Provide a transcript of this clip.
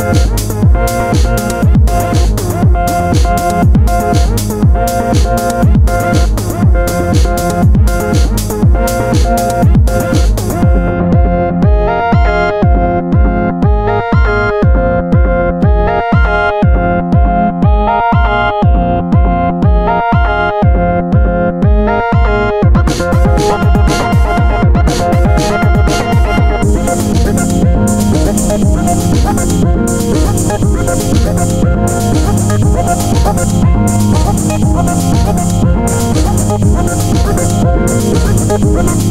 love. Thank